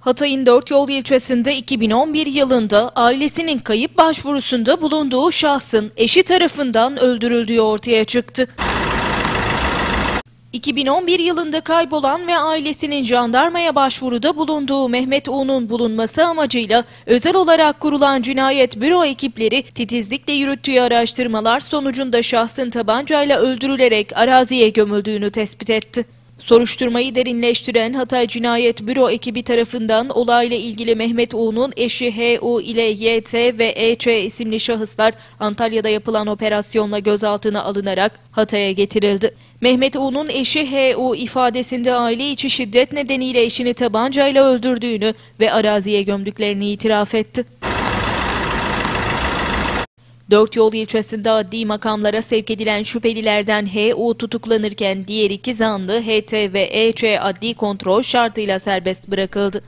Hatay'ın Dört Yol ilçesinde 2011 yılında ailesinin kayıp başvurusunda bulunduğu şahsın eşi tarafından öldürüldüğü ortaya çıktı. 2011 yılında kaybolan ve ailesinin jandarmaya başvuruda bulunduğu Mehmet U'nun bulunması amacıyla özel olarak kurulan cinayet büro ekipleri titizlikle yürüttüğü araştırmalar sonucunda şahsın tabancayla öldürülerek araziye gömüldüğünü tespit etti. Soruşturmayı derinleştiren Hatay Cinayet Büro ekibi tarafından olayla ilgili Mehmet U'nun eşi H.U. ile Y.T. ve E.Ç. isimli şahıslar Antalya'da yapılan operasyonla gözaltına alınarak Hatay'a getirildi. Mehmet U'nun eşi H.U. ifadesinde aile içi şiddet nedeniyle eşini tabancayla öldürdüğünü ve araziye gömdüklerini itiraf etti. Dört Yol ilçesinde adli makamlara sevk edilen şüphelilerden H.U. tutuklanırken diğer iki zanlı H.T. ve E.Ç. adli kontrol şartıyla serbest bırakıldı.